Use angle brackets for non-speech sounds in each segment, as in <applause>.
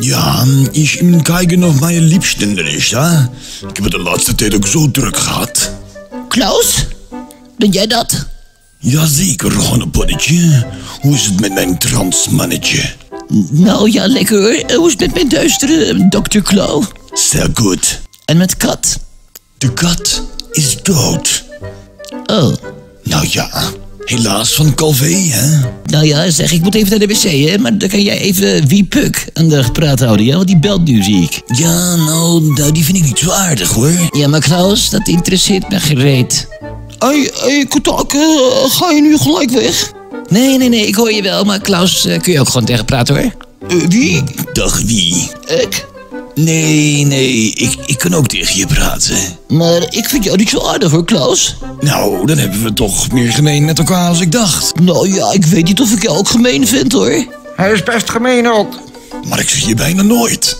Ja, ich im Geige nog mijn liebste nicht, hè? Ik heb het de laatste tijd ook zo druk gehad. Klaus? Ben jij dat? Jazeker, Honnepoddetje. Hoe is het met mijn transmannetje? Nou ja, lekker hoor. Eh, Hoe is het met mijn duistere Dr. Klauw? Sehr goed. En met kat? De kat is dood. Oh. Nou ja, helaas van Calvé, hè? Nou ja, zeg, ik moet even naar de wc, hè. Maar dan kan jij even Wie Puk aan de praat houden, ja? Want die belt nu, zie ik. Ja, nou, nou, die vind ik niet zo aardig, hoor. Ja, maar Klaus, dat interesseert me gereed. Hé, hey, Kotak, eh, ga je nu gelijk weg? Nee, nee, nee, ik hoor je wel. Maar Klaus eh, kun je ook gewoon tegen praten, hoor. Eh, wie? Dag, wie? Ik? Nee, nee, ik, ik kan ook tegen je praten. Maar ik vind jou niet zo aardig hoor, Klaus. Nou, dan hebben we toch meer gemeen met elkaar als ik dacht. Nou ja, ik weet niet of ik jou ook gemeen vind hoor. Hij is best gemeen ook. Maar ik zie je bijna nooit.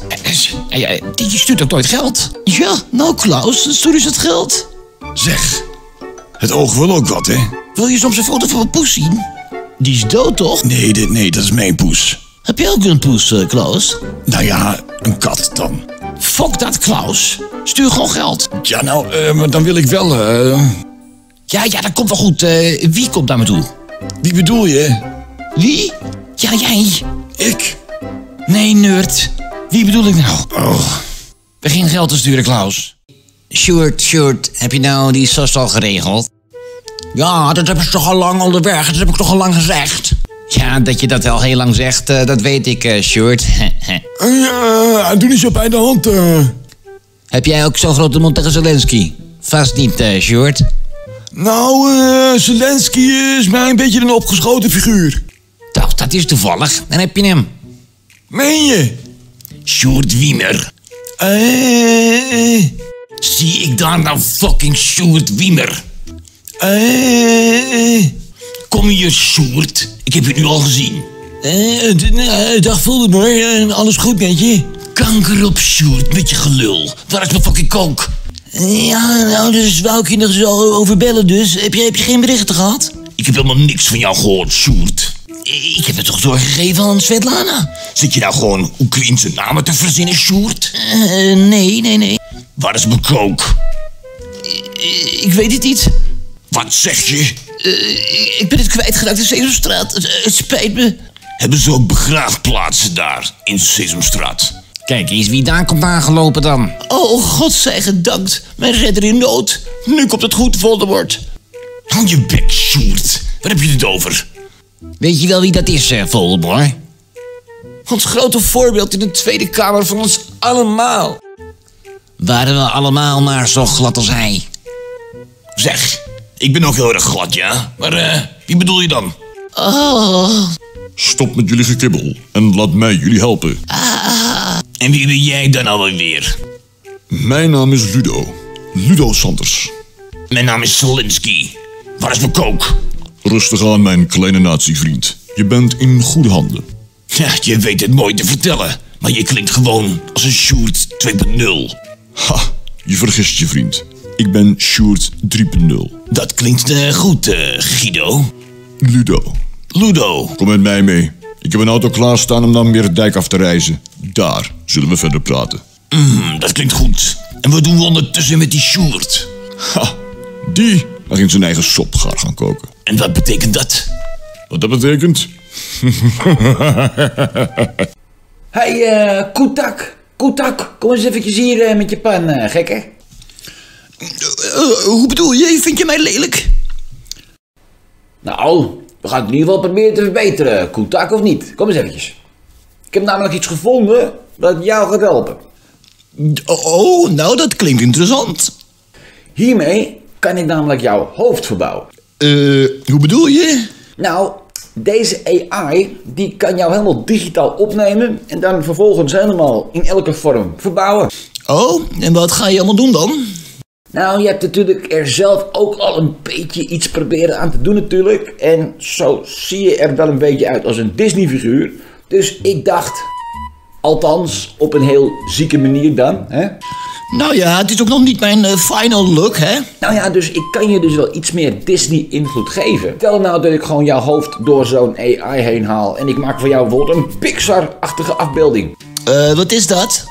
Die stuurt ook nooit geld. Ja, nou Klaus, stuur eens het geld. Zeg, het oog wil ook wat, hè? Wil je soms een foto van mijn poes zien? Die is dood toch? Nee, dit, nee, dat is mijn poes. Heb jij ook een poes, eh, Klaus? Nou ja, een kat dan. Fuck dat, Klaus. Stuur gewoon geld. Ja, nou, eh, maar dan wil ik wel... eh, Ja, ja, dat komt wel goed. Eh, wie komt naar me toe? wie bedoel je? Wie? Ja, jij. Ik? Nee, nerd. Wie bedoel ik nou? Oh, Begin geld te sturen, Klaus. Sjoerd, Sjoerd, heb je nou die sos al geregeld? Ja, dat heb ik toch al lang onderweg. Dat heb ik toch al lang gezegd. Ja, dat je dat al heel lang zegt, eh, dat weet ik, eh Sjoerd. <laughs> ja, doe niet zo bij de hand. eh. heb jij ook zo'n grote mond tegen Zelensky? Vast niet, eh Sjoerd. Nou, eh Zelensky is mij een beetje een opgeschoten figuur. Nou, dat is toevallig. Dan heb je hem. Meen je? Sjoerd Wiemer. Eh, Zie ik daar nou fucking Sjoerd Wiemer? eh, Kom hier, Sjoerd. Ik heb je nu al gezien. eh, eh, dag Voldemort, eh, alles goed met je? Kanker op, Sjoerd, met je gelul. Waar is mijn fucking kook? Ja, nou, dus wou ik je nog zo over bellen dus. Heb je, heb je geen berichten gehad? Ik heb helemaal niks van jou gehoord, Sjoerd. Ik heb het toch doorgegeven aan Svetlana? Zit je nou gewoon Oekraïense namen te verzinnen, Sjoerd? Eh, nee, nee, nee. Waar is mijn kook? Eh, Ik weet het niet. Wat zeg je? Eh, Ik ben het kwijtgeraakt in Sesamstraat. Het, het spijt me. Hebben ze ook begraafplaatsen daar, in Sesamstraat? Kijk eens wie daar komt aangelopen dan. Oh, God zij gedankt. Mijn redder in nood. Nu komt het goed, Voldemort. Hou je bek, Sjoerd. Waar heb je het over? Weet je wel wie dat is, eh, Voldemort? Ons grote voorbeeld in de Tweede Kamer van ons allemaal. Waren we allemaal maar zo glad als hij? Zeg, ik ben ook heel erg glad, ja? Maar eh, wie bedoel je dan? Oh, Stop met jullie gekibbel en laat mij jullie helpen. En wie ben jij dan alweer? Mijn naam is Ludo. Ludo Sanders. Mijn naam is Zelensky. Waar is mijn kook? Rustig aan, mijn kleine natievriend. Je bent in goede handen. Ja, je weet het mooi te vertellen. Maar je klinkt gewoon als een Sjoerd 2.0. Ha, je vergist je vriend. Ik ben Sjoerd 3.0. Dat klinkt eh, goed, eh, Guido. Ludo, Ludo. kom met mij mee. Ik heb een auto klaarstaan om dan weer de dijk af te reizen. Daar zullen we verder praten. Hm, dat klinkt goed. En wat doen we ondertussen met die Sjoerd? Ha, die mag in zijn eigen sopgaar gaan koken. En wat betekent dat? Wat dat betekent? <laughs> Hey, eh, Koetak. Koetak, kom eens eventjes hier met je pan, eh, gekke. Eh, hoe bedoel je? Vind je mij lelijk? Nou, we gaan het in ieder geval proberen te verbeteren, Koetak, of niet? Kom eens eventjes. Ik heb namelijk iets gevonden dat jou gaat helpen. Oh, nou, dat klinkt interessant. Hiermee kan ik namelijk jouw hoofd verbouwen. Eh, hoe bedoel je? Nou, deze AI die kan jou helemaal digitaal opnemen en dan vervolgens helemaal in elke vorm verbouwen. Oh, en wat ga je allemaal doen dan? Nou, je hebt natuurlijk er zelf ook al een beetje iets proberen aan te doen natuurlijk. En zo zie je er wel een beetje uit als een Disney figuur. Dus ik dacht, Althans, op een heel zieke manier dan. Hè? Nou ja, het is ook nog niet mijn eh, final look, hè? Nou ja, dus ik kan je dus wel iets meer Disney-invloed geven. Stel nou dat ik gewoon jouw hoofd door zo'n AI heen haal en ik maak van jou bijvoorbeeld een Pixar-achtige afbeelding. Eh, wat is dat?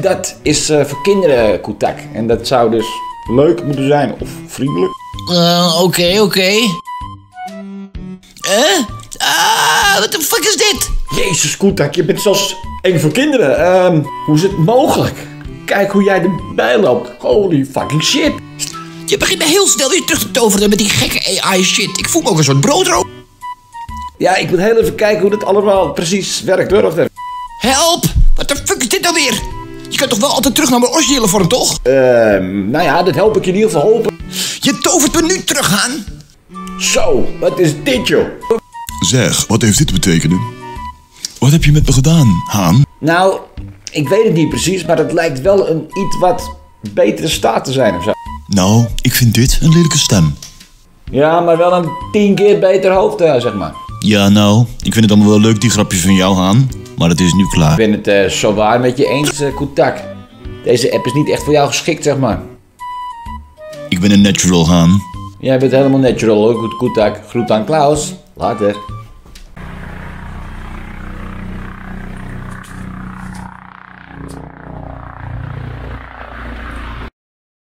Dat is eh, voor kinderen, Koetak. En dat zou dus leuk moeten zijn of vriendelijk. Eh, Oké, oké. Eh? Ah, wat de fuck is dit? Jezus, Koetak, je bent zelfs eng voor kinderen. Ehm, hoe is het mogelijk? Kijk hoe jij erbij loopt. Holy fucking shit. Je begint me heel snel weer terug te toveren met die gekke AI shit. Ik voel me ook een soort broodroof. Ja, ik moet heel even kijken hoe dit allemaal precies werkt hoor. Help! Wat de fuck is dit nou weer? Kunt toch wel altijd terug naar mijn originele vorm, toch? Ehm, nou ja, dat help ik je in ieder geval hopen. Je tovert me nu terug aan. Zo, wat is dit joh? Zeg, wat heeft dit te betekenen? Wat heb je met me gedaan, Haan? Nou, ik weet het niet precies, maar het lijkt wel een iets wat betere staat te zijn of zo. Nou, ik vind dit een lelijke stem. Ja, maar wel een tien keer beter hoofd, eh, zeg maar. Ja, nou, ik vind het allemaal wel leuk, die grapjes van jou, Haan. Maar het is nu Ik klaar. ben het eh, zo waar met je eens, Koetak. Deze app is niet echt voor jou geschikt, zeg maar. Ik ben een natural, Haan. Jij bent helemaal natural hoor, Koet- Koetak. Groet aan Klaus. Later.